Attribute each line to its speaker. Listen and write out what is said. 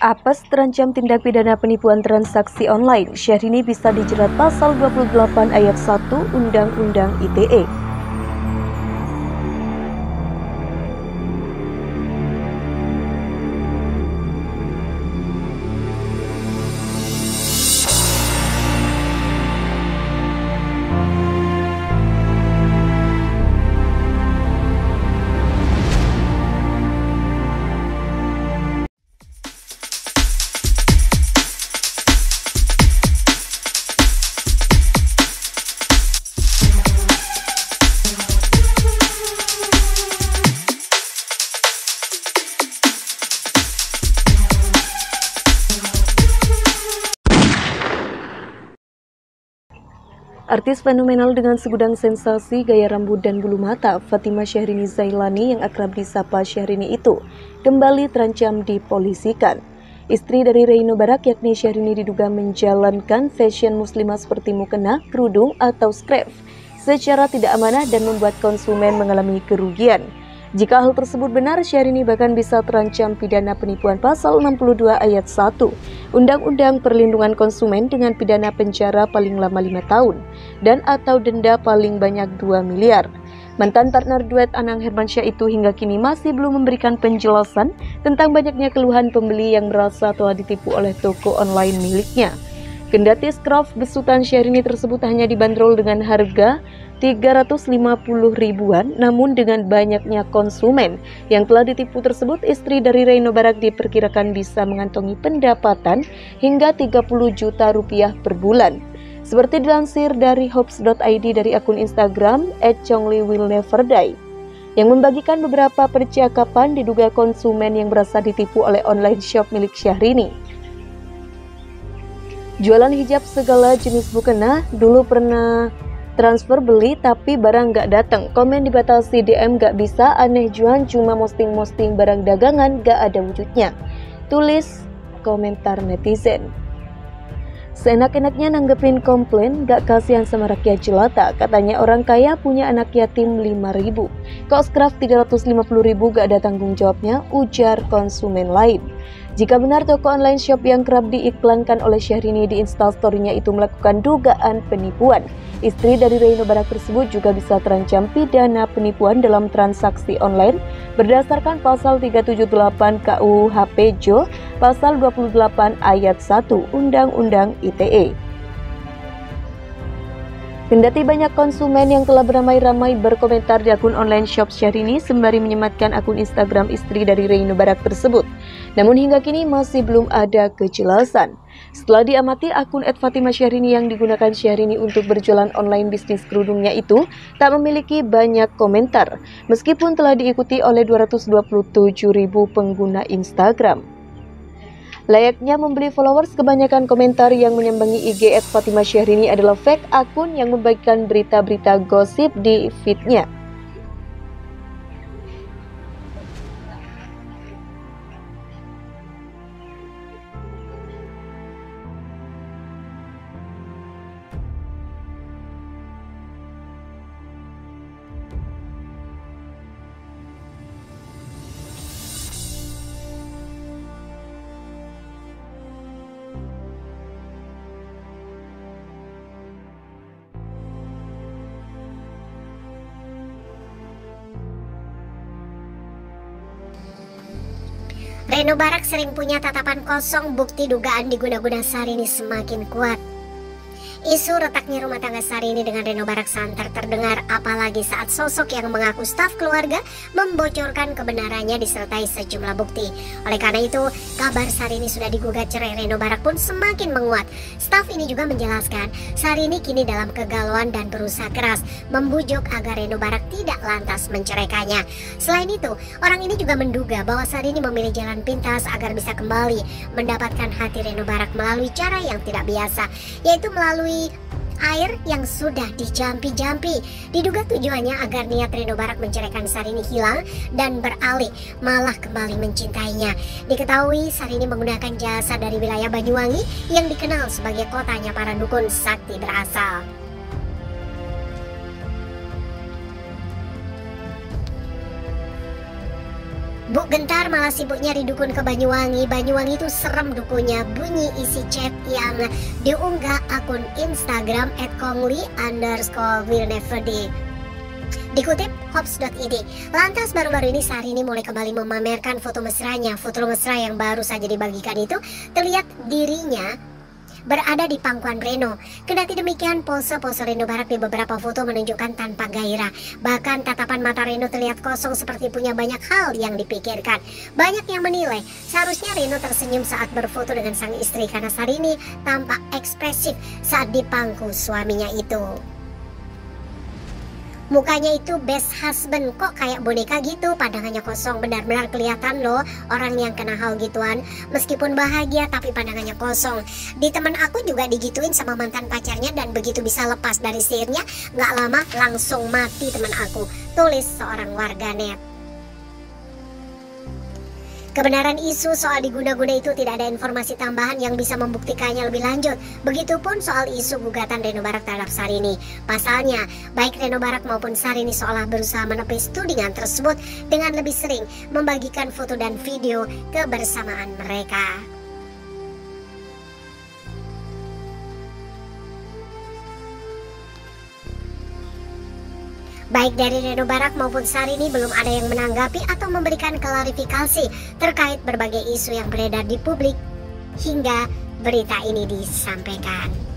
Speaker 1: Apes terancam tindak pidana penipuan transaksi online. Syahrini bisa dijerat pasal 28 ayat 1 Undang-Undang ITE. Artis fenomenal dengan segudang sensasi, gaya rambut dan bulu mata, Fatima Syahrini Zailani yang akrab disapa Syahrini itu kembali terancam dipolisikan. Istri dari Reino Barak yakni Syahrini diduga menjalankan fashion muslimah seperti mukena, kerudung, atau skref secara tidak amanah dan membuat konsumen mengalami kerugian. Jika hal tersebut benar, Syahrini bahkan bisa terancam pidana penipuan pasal 62 ayat 1 Undang-Undang Perlindungan Konsumen dengan pidana penjara paling lama 5 tahun dan atau denda paling banyak 2 miliar. Mantan partner duet Anang Hermansyah itu hingga kini masih belum memberikan penjelasan tentang banyaknya keluhan pembeli yang merasa telah ditipu oleh toko online miliknya. Kendati skraf besutan Syahrini tersebut hanya dibanderol dengan harga 350 ribuan, namun dengan banyaknya konsumen yang telah ditipu tersebut, istri dari Reino Barak diperkirakan bisa mengantongi pendapatan hingga 30 juta rupiah per bulan. Seperti dilansir dari hopes.id dari akun Instagram @chongliwillneverdie yang membagikan beberapa percakapan diduga konsumen yang berasa ditipu oleh online shop milik Syahrini. Jualan hijab segala jenis bukena dulu pernah transfer beli tapi barang nggak datang. Komen dibatasi DM nggak bisa aneh juan cuma posting-posting barang dagangan nggak ada wujudnya. Tulis komentar netizen. Seenak-enaknya nanggepin komplain, gak kasihan sama rakyat jelata. Katanya orang kaya punya anak yatim 5000 Kok skraf 350 ribu gak ada tanggung jawabnya, ujar konsumen lain. Jika benar toko online shop yang kerap diiklankan oleh Syahrini di instastorynya itu melakukan dugaan penipuan, istri dari Reino Barak tersebut juga bisa terancam pidana penipuan dalam transaksi online berdasarkan pasal 378 KUHP Jo, pasal 28 ayat 1 Undang-Undang ITE. Kendati banyak konsumen yang telah beramai-ramai berkomentar di akun online shop Syahrini sembari menyematkan akun Instagram istri dari Reino Barak tersebut. Namun hingga kini masih belum ada kejelasan. Setelah diamati akun Ed Fatimah Syahrini yang digunakan Syahrini untuk berjualan online bisnis kerudungnya itu tak memiliki banyak komentar meskipun telah diikuti oleh 227 ribu pengguna Instagram. Layaknya membeli followers, kebanyakan komentar yang menyambangi IG at Fatimah Syahrini adalah fake akun yang membagikan berita-berita gosip di feednya.
Speaker 2: Reno Barak sering punya tatapan kosong bukti dugaan diguna-guna Sarini semakin kuat. Isu retaknya rumah tangga Sarini dengan Reno Barak santer terdengar apalagi saat sosok yang mengaku staf keluarga membocorkan kebenarannya disertai sejumlah bukti. Oleh karena itu, kabar Sarini sudah digugat cerai Reno Barak pun semakin menguat. Staf ini juga menjelaskan, Sarini kini dalam kegalauan dan berusaha keras membujuk agar Reno Barak tidak lantas menceraikannya. Selain itu, orang ini juga menduga bahwa Sarini memilih jalan pintas agar bisa kembali mendapatkan hati Reno Barak melalui cara yang tidak biasa, yaitu melalui melalui air yang sudah dijampi-jampi. Diduga tujuannya agar niat Reno Barak menceraikan Sarini hilang dan beralih malah kembali mencintainya. Diketahui Sarini menggunakan jasa dari wilayah Banyuwangi yang dikenal sebagai kotanya para dukun sakti berasal. Bu Gentar malah sibuk nyari dukun ke Banyuwangi. Banyuwangi itu serem dukunya. Bunyi isi chat yang diunggah akun Instagram @kongli underscore will never be. Dikutip Hops.id, lantas baru-baru ini ini mulai kembali memamerkan foto mesranya. Foto mesra yang baru saja dibagikan itu terlihat dirinya berada di pangkuan Reno. Kendati demikian, pose-pose Reno Barak di beberapa foto menunjukkan tanpa gairah. Bahkan tatapan mata Reno terlihat kosong seperti punya banyak hal yang dipikirkan. Banyak yang menilai, seharusnya Reno tersenyum saat berfoto dengan sang istri karena Sarini tampak ekspresif saat dipangku suaminya itu mukanya itu best husband. Kok kayak boneka gitu? Pandangannya kosong. Benar-benar kelihatan loh orang yang kena hal gituan. Meskipun bahagia tapi pandangannya kosong. Di teman aku juga digituin sama mantan pacarnya dan begitu bisa lepas dari sihirnya nggak lama langsung mati teman aku. Tulis seorang warganet Kebenaran isu soal diguna-guna itu tidak ada informasi tambahan yang bisa membuktikannya lebih lanjut. Begitupun soal isu gugatan Reno Barak terhadap Sarini. Pasalnya, baik Reno Barak maupun Sarini seolah berusaha menepis tudingan tersebut dengan lebih sering membagikan foto dan video kebersamaan mereka. Baik dari Reno Barak maupun Sarini belum ada yang menanggapi atau memberikan klarifikasi terkait berbagai isu yang beredar di publik hingga berita ini disampaikan.